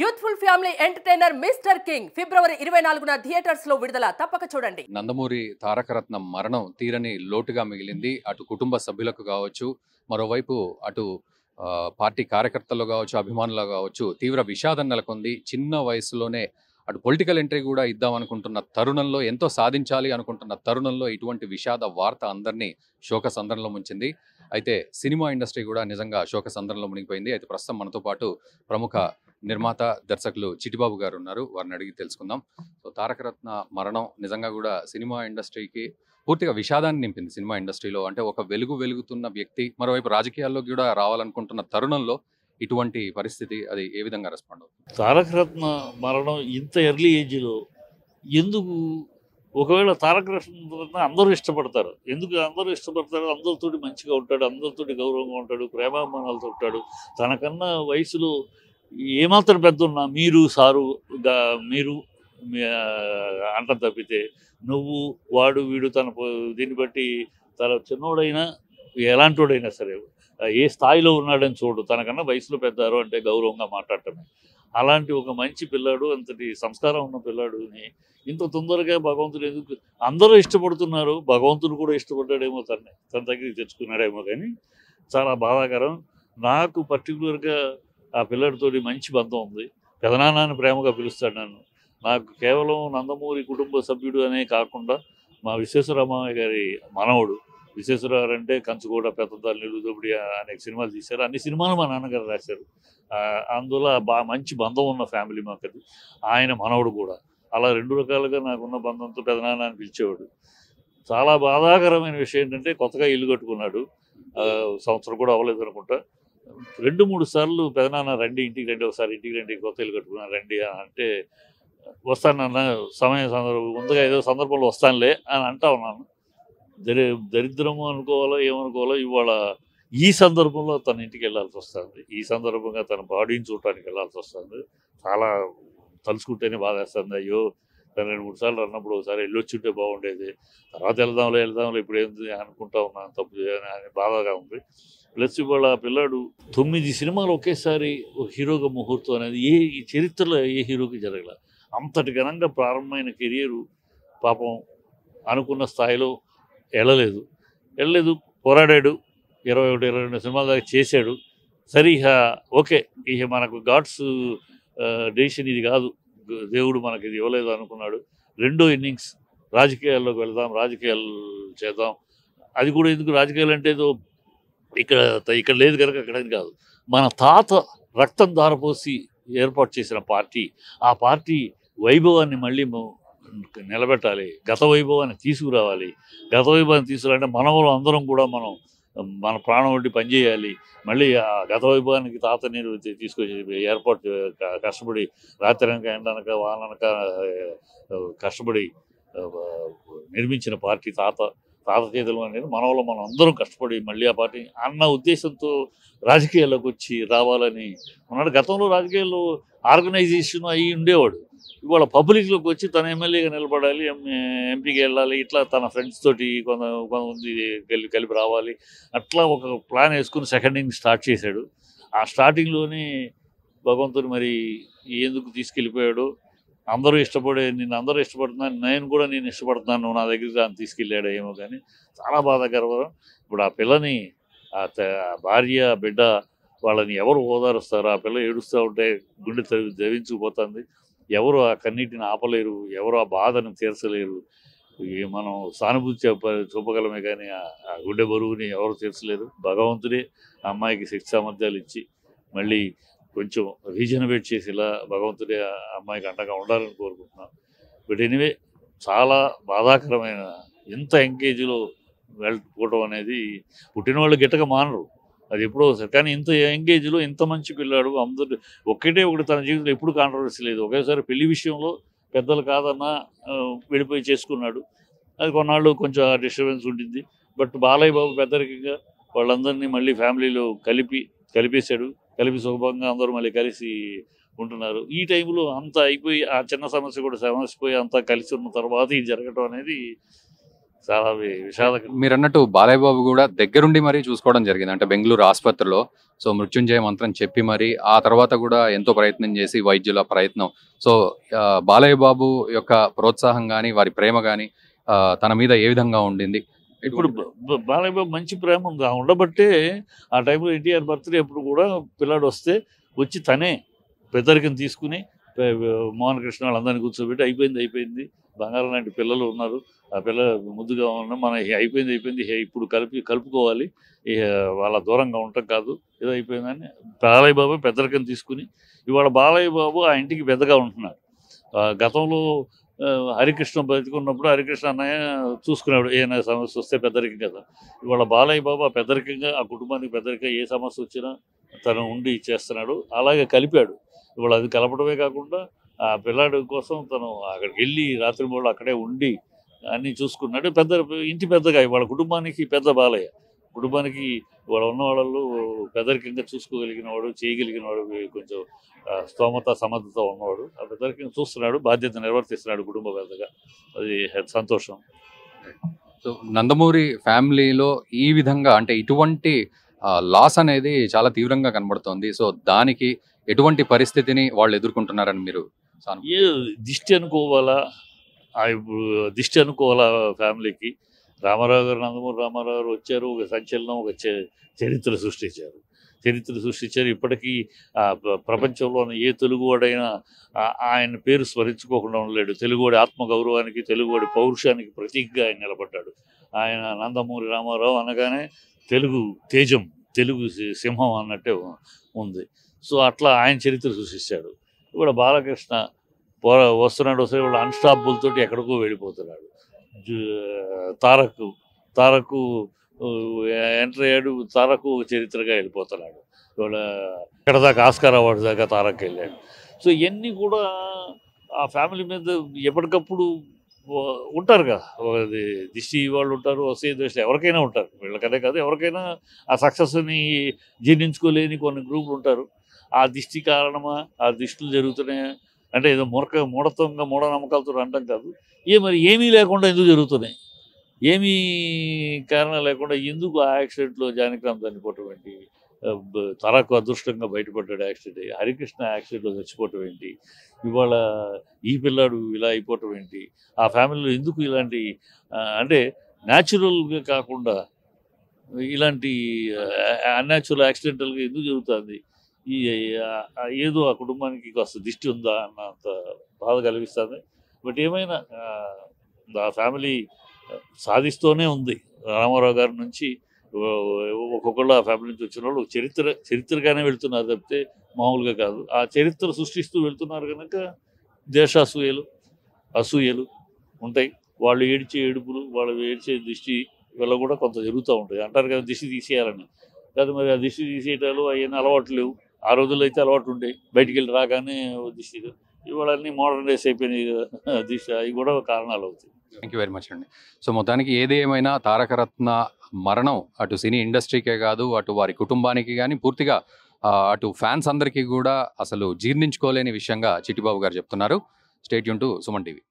Youthful family entertainer mister king ఫిబ్రవరి ఇరవై నాలుగున థియేటర్స్లో విడుదల తప్పక చూడండి. నందమూరి తారకరత్నం మరణం తీరని లోటుగా మిగిలింది. అటు కుటుంబ సభ్యులకు కావచ్చు మరోవైపు అటు పార్టీ కార్యకర్తలు కావచ్చు అభిమానులు కావచ్చు తీవ్ర విషాదం నెలకొంది. చిన్న వయసులోనే అటు పొలిటికల్ ఎంట్రీ కూడా ఇద్దాం అనుకుంటున్న తరుణంలో ఎంతో సాధించాలి అనుకుంటున్న తరుణంలో ఇటువంటి విషాద వార్త అందరినీ శోక సందర్లో ముంచింది. అయితే సినిమా ఇండస్ట్రీ కూడా నిజంగా శోక సందర్లో మునిగిపోయింది. అయితే ప్రస్తుతం మనతో పాటు ప్రముఖ నిర్మాత దర్శకులు చిటిబాబు గారు ఉన్నారు. వారిని అడిగి తెలుసుకుందాం. సో తారకరత్న మరణం నిజంగా కూడా సినిమా ఇండస్ట్రీకి పూర్తిగా విషాదాన్ని నింపింది సినిమా ఇండస్ట్రీలో. అంటే ఒక వెలుగు వెలుగుతున్న వ్యక్తి మరోవైపు రాజకీయాల్లో కూడా రావాలనుకుంటున్న తరుణంలో ఇటువంటి పరిస్థితి అది ఏ విధంగా రెస్పాండ్ అవుతుంది? తారక రత్న మరణం ఇంత ఎర్లీ ఏజ్లో ఎందుకు ఒకవేళ తారక రత్న అందరూ ఇష్టపడతారు? ఎందుకు అందరూ ఇష్టపడతారు? అందరితోటి మంచిగా ఉంటాడు అందరితోటి గౌరవంగా ఉంటాడు ప్రేమాభిమానాలతో ఉంటాడు. తనకన్నా వయసులో ఏమాత్రం పెద్ద ఉన్నా మీరు సారు మీరు అంటం అంట తప్పితే నువ్వు వాడు వీడు తన దీన్ని బట్టి తన చిన్నోడైనా ఎలాంటివాడైనా సరే ఏ స్థాయిలో ఉన్నాడని చూడు. తనకన్నా వయసులో పెద్దారు అంటే గౌరవంగా మాట్లాడటమే. అలాంటి ఒక మంచి పిల్లాడు అంతటి సంస్కారం ఉన్న పిల్లాడుని ఇంత తొందరగా భగవంతుడు ఎందుకు అందరూ ఇష్టపడుతున్నారు భగవంతుడు కూడా ఇష్టపడ్డాడేమో తన్నే తన దగ్గరికి తెచ్చుకున్నాడేమో కానీ చాలా బాధాకరం. నాకు పర్టికులర్గా ఆ పిల్లడితో మంచి బంధం ఉంది. పెదనాన్నని ప్రేమగా పిలుస్తాడు నన్ను. నాకు కేవలం నందమూరి కుటుంబ సభ్యుడు అనే కాకుండా మా విశ్వేశ్వరరామయ్య గారి మనవడు. విశ్వేశ్వరరావు అంటే కంచుకోట పెద్దదాలు నిలుదొబడి అనేక సినిమాలు తీశారు. అన్ని సినిమాలు మా నాన్నగారు రాశారు. అందులో అందువల్ల బాగా మంచి బంధం ఉన్న ఫ్యామిలీ మాకు అది ఆయన మనవడు కూడా. అలా రెండు రకాలుగా నాకున్న బంధంతో పెదనాన్న అని పిలిచేవాడు. చాలా బాధాకరమైన విషయం ఏంటంటే కొత్తగా ఇల్లు కట్టుకున్నాడు. సంవత్సరం కూడా అవ్వలేదు అనుకుంటా. రెండు మూడు సార్లు పెదనాన్న రండి ఇంటికి రండి ఒకసారి ఇంటికి రండి కొత్త ఇల్లు కట్టుకున్నాను రండి అని అంటే వస్తానన్న సమయం సందర్భం ముందుగా ఏదో సందర్భంలో వస్తానులే అని అంటా ఉన్నాను. దరి దరిద్రము అనుకోవాలో ఏమనుకోవాలో ఇవాళ ఈ సందర్భంలో తన ఇంటికి వెళ్ళాల్సి వస్తుంది. ఈ సందర్భంగా తన బాడీని చూడటానికి వెళ్ళాల్సి వస్తుంది. చాలా తలుచుకుంటేనే బాధేస్తుంది. అయ్యో రెండు మూడు సార్లు అన్నప్పుడు ఒకసారి వెళ్ళొచ్చుంటే బాగుండేది. తర్వాత వెళ్దాంలే వెళ్దాంలే ఇప్పుడు ఏంది అనుకుంటా ఉన్నాను తప్పు అని బాధగా ఉంది. ప్లస్ ఇవాళ ఆ పిల్లాడు తొమ్మిది సినిమాలు ఒకేసారి ఒక హీరోగా ముహూర్తం అనేది ఏ ఈ చరిత్రలో ఏ హీరోకి జరగల? అంతటి ఘనంగా ప్రారంభమైన కెరియరు పాపం అనుకున్న స్థాయిలో వెళ్ళలేదు వెళ్ళలేదు పోరాడాడు ఇరవై ఒకటి ఇరవై రెండు సినిమాల దాకా చేశాడు. సరే ఓకే ఇక మనకు గాడ్స్ డెసిషన్ ఇది కాదు. దేవుడు మనకి ఇది ఇవ్వలేదు అనుకున్నాడు. రెండో ఇన్నింగ్స్ రాజకీయాల్లోకి వెళదాం రాజకీయాలు చేద్దాం. అది కూడా ఎందుకు రాజకీయాలు అంటే ఏదో ఇక్కడ ఇక్కడ లేదు కనుక అక్కడ కాదు. మన తాత రక్తం దారపోసి ఏర్పాటు చేసిన పార్టీ ఆ పార్టీ వైభవాన్ని మళ్ళీ నిలబెట్టాలి. గత వైభవాన్ని తీసుకురావాలి. గత వైభవాన్ని తీసుకురావాలంటే మనవలు అందరం కూడా మనం మన ప్రాణం వంటి పనిచేయాలి మళ్ళీ ఆ గత వైభవానికి తాత నీరు తీసుకొచ్చి ఏర్పాటు కష్టపడి రాత్రి అనక ఎండనక వాననక కష్టపడి నిర్మించిన పార్టీ తాత. తాత చేతులు అనేది మనవలో మనం అందరం కష్టపడి మళ్ళీ ఆ పార్టీ అన్న ఉద్దేశంతో రాజకీయాల్లోకి వచ్చి రావాలని ఉన్నాడు. గతంలో రాజకీయాల్లో ఆర్గనైజేషన్ అయ్యి ఉండేవాడు. ఇవాళ పబ్లిక్లోకి వచ్చి తన ఎమ్మెల్యేగా నిలబడాలి ఎం- ఎంపీకి వెళ్ళాలి ఇట్లా తన ఫ్రెండ్స్ తోటి కొంత కొంతమంది కలిపి కలిపి రావాలి అట్లా ఒక ప్లాన్ వేసుకుని సెకండింగ్ స్టార్ట్ చేశాడు. ఆ స్టార్టింగ్లోనే భగవంతుడు మరి ఎందుకు తీసుకెళ్ళిపోయాడు? అందరూ ఇష్టపడే నేను అందరూ ఇష్టపడుతున్నాను నేను కూడా నేను ఇష్టపడుతున్నాను నువ్వు నా దగ్గరికి దాన్ని తీసుకెళ్ళాడు ఏమో కానీ చాలా బాధాకరం. ఇప్పుడు ఆ పిల్లని ఆ భార్య బిడ్డ వాళ్ళని ఎవరు ఓదారుస్తారు? ఆ పిల్ల ఏడుస్తూ ఉంటే గుండె తవి దవించుకుపోతుంది ఎవరు ఆ కన్నీటిని ఆపలేరు? ఎవరు ఆ బాధను తీర్చలేరు? మనం సానుభూతి చెప్ప చూపగలమే కానీ ఆ గుండె బరువుని ఎవరు తీర్చలేరు? భగవంతుడే ఆ అమ్మాయికి శక్తి సామర్థ్యాలు ఇచ్చి మళ్ళీ కొంచెం రీజనరేట్ చేసేలా భగవంతుడే ఆ అమ్మాయికి అండగా ఉండాలని కోరుకుంటున్నాను బట్ ఎనివే చాలా బాధాకరమైన ఎంత ఎంగేజ్లో వెళ్ళిపోవడం అనేది పుట్టినవాళ్ళు గిట్టక మానరు. అది ఎప్పుడో ఒకసారి. కానీ ఇంత ఎంగేజ్లో ఇంత మంచి పిల్లాడు అందరు ఒకటే ఒకటి తన జీవితంలో ఎప్పుడు కాంట్రవర్సీ లేదు. ఒకేసారి పెళ్ళి విషయంలో పెద్దలు కాదన్నా వెళ్ళిపోయి విడిపోయి చేసుకున్నాడు. అది కొన్నాళ్ళు కొంచెం డిస్టర్బెన్స్ ఉంటుంది బట్ బాలయ్య బాబు పెద్దరికంగా వాళ్ళందరినీ మళ్ళీ ఫ్యామిలీలో కలిపి కలిపేశాడు. కలిపి శుభంగా అందరూ మళ్ళీ కలిసి ఉంటున్నారు. ఈ టైంలో అంతా అయిపోయి ఆ చిన్న సమస్య కూడా సమస్య పోయి అంతా కలిసి ఉన్న తర్వాత ఇది జరగటం అనేది చాలా విషాదకరం. మీరు అన్నట్టు బాలయ్య బాబు కూడా దగ్గరుండి మరీ చూసుకోవడం జరిగింది. అంటే బెంగళూరు ఆసుపత్రిలో. సో మృత్యుంజయ మంత్రం చెప్పి మరి ఆ తర్వాత కూడా ఎంతో ప్రయత్నం చేసి వైద్యుల ప్రయత్నం. సో బాలయ్యబాబు బాలయ్య బాబు యొక్క ప్రోత్సాహం కానీ వారి ప్రేమ కానీ తన మీద ఏ విధంగా ఉండింది? ఇప్పుడు బాలయ్య బాబు మంచి ప్రేమ ఉంది. ఆ ఉండబట్టే ఆ టైంలో ఎన్టీఆర్ బర్త్డే అప్పుడు కూడా పిల్లాడు వస్తే వచ్చి తనే పెద్దరికం తీసుకుని మోహన్ కృష్ణ వాళ్ళందరినీ కూర్చోబెట్టి అయిపోయింది అయిపోయింది. బంగారం లాంటి పిల్లలు ఉన్నారు. ఆ పిల్ల ముద్దుగా ఉన్న మన అయిపోయింది అయిపోయింది. ఇప్పుడు కలిపి కలుపుకోవాలి. వాళ్ళ దూరంగా ఉండటం కాదు. ఏదో అయిపోయిందని బాలయ్య బాబు పెద్దరికం తీసుకుని ఇవాళ బాలయ్య బాబు ఆ ఇంటికి పెద్దగా ఉంటున్నారు గతంలో హరికృష్ణ బతికున్నప్పుడు హరికృష్ణ అన్నయ్య చూసుకున్నాడు ఏమైనా సమస్య వస్తే పెద్దరికం కదా. ఇవాళ బాలయ్య బాబు ఆ పెద్దరికంగా ఆ కుటుంబానికి పెద్దరికంగా ఏ సమస్య వచ్చినా తను ఉండి చేస్తున్నాడు అలాగే కలిపాడు. ఇవాళ అది కలపడమే కాకుండా ఆ పిల్లాడి కోసం తను అక్కడికి వెళ్ళి రాత్రి మూడు అక్కడే ఉండి అన్నీ చూసుకున్నాడు. పెద్ద ఇంటి పెద్దగా ఇవాళ కుటుంబానికి పెద్ద బాలయ్య. కుటుంబానికి ఇవాళ ఉన్న వాళ్ళు పెద్దరికంగా చూసుకోగలిగిన వాడు చేయగలిగిన వాడు కొంచెం స్తోమత సమర్థత ఉన్నవాడు. ఆ పెద్దరికంగా చూస్తున్నాడు బాధ్యత నిర్వర్తిస్తున్నాడు కుటుంబ పెద్దగా. అది సంతోషం. సో నందమూరి ఫ్యామిలీలో ఈ విధంగా అంటే ఇటువంటి లాస్ అనేది చాలా తీవ్రంగా కనబడుతోంది. సో దానికి ఎటువంటి పరిస్థితిని వాళ్ళు ఎదుర్కొంటున్నారని మీరు ఏ దిష్టి అనుకోవాలా? ఇప్పుడు దిష్టి అనుకోవాలా ఫ్యామిలీకి? రామారావు గారు నందమూరి రామారావు గారు వచ్చారు ఒక సంచలనం ఒక చరిత్ర సృష్టించారు. చరిత్ర సృష్టించారు. ఇప్పటికీ ఆ ప్రపంచంలోని ఏ తెలుగువాడైనా ఆయన పేరు స్మరించుకోకుండా ఉండలేడు. తెలుగువాడి ఆత్మగౌరవానికి తెలుగువాడి పౌరుషానికి ప్రతీకగా ఆయన నిలబడ్డాడు. ఆయన నందమూరి రామారావు అనగానే తెలుగు తేజం తెలుగు సింహం అన్నట్టే ఉంది. సో అట్లా ఆయన చరిత్ర సృష్టించాడు. ఇప్పుడు బాలకృష్ణ పోరా వస్తున్నాడు వస్తే ఇప్పుడు అన్స్టాపుల్ తోటి ఎక్కడికో వెళ్ళిపోతున్నాడు. తారకు తారకు ఎంటర్ అయ్యాడు తారకు చరిత్రగా వెళ్ళిపోతున్నాడు. ఇవాళ ఇక్కడ దాకా ఆస్కార్ అవార్డు దాకా తారక్ వెళ్ళాడు. సో ఇవన్నీ కూడా ఆ ఫ్యామిలీ మీద ఎప్పటికప్పుడు ఉంటారు కదా. అది దిష్టి వాళ్ళు ఉంటారు వస్తే దృష్టి ఎవరికైనా ఉంటారు. వీళ్ళకనే కాదు ఎవరికైనా ఆ సక్సెస్ని జీర్ణించుకోలేని కొన్ని గ్రూపులు ఉంటారు. ఆ దిష్టి కారణమా ఆ దిష్టిలు జరుగుతున్నాయా అంటే ఏదో మురక మూఢత్వంగా మూఢనమ్మకాలతో అనడం కాదు. ఏ మరి ఏమీ లేకుండా ఎందుకు జరుగుతున్నాయి? ఏమీ కారణం లేకుండా ఎందుకు ఆ యాక్సిడెంట్లో జానకిరామ్ చనిపోవటం ఏంటి? తరకు అదృష్టంగా బయటపడ్డాడు యాక్సిడెంట్ హరికృష్ణ యాక్సిడెంట్లో చచ్చిపోవటం ఏంటి? ఇవాళ ఈ పిల్లాడు ఇలా అయిపోవటం ఏంటి? ఆ ఫ్యామిలీలో ఎందుకు ఇలాంటి అంటే న్యాచురల్గా కాకుండా ఇలాంటి అన్యాచురల్ యాక్సిడెంటల్గా ఎందుకు జరుగుతుంది? ఈ ఏదో ఆ కుటుంబానికి కాస్త దిష్టి ఉందా అన్నంత బాధ కలిగిస్తుంది. బట్ ఏమైనా ఆ, ఫ్యామిలీ సాధిస్తూనే ఉంది. రామారావు గారి నుంచి ఒక్కొక్కళ్ళు ఆ ఫ్యామిలీ నుంచి వచ్చిన వాళ్ళు చరిత్ర చరిత్రగానే వెళ్తున్నారు తప్పితే మామూలుగా కాదు. ఆ చరిత్ర సృష్టిస్తూ వెళ్తున్నారు కనుక దేశాసూయలు అసూయలు ఉంటాయి. వాళ్ళు ఏడిచే ఏడుపులు వాళ్ళు ఏడ్చే దిష్టి వల్ల కూడా కొంత జరుగుతూ ఉంటాయి. అంటారు కదా దిష్టి తీసేయాలని. కాదు మరి ఆ దిష్టి తీసేయటాలు అవన్నీ అలవాట్లు లేవు. ఆ రోజుల్లో అయితే అలవాటు ఉంటాయి బయటికి వెళ్ళి రాగానే దిశ దిష్టి ఇవాళ అన్నీ మోడర్న్ డేస్ అయిపోయినాయి దిశ. అవి కూడా కారణాలు అవుతాయి. థ్యాంక్ యూ వెరీ మచ్ అండి. సో మొత్తానికి ఏది ఏమైనా తారకరత్న మరణం అటు సినీ ఇండస్ట్రీకే కాదు అటు వారి కుటుంబానికి కానీ పూర్తిగా అటు ఫ్యాన్స్ అందరికీ కూడా అసలు జీర్ణించుకోలేని విషయంగా చిట్టిబాబు గారు చెప్తున్నారు. State Yoon to Suman TV.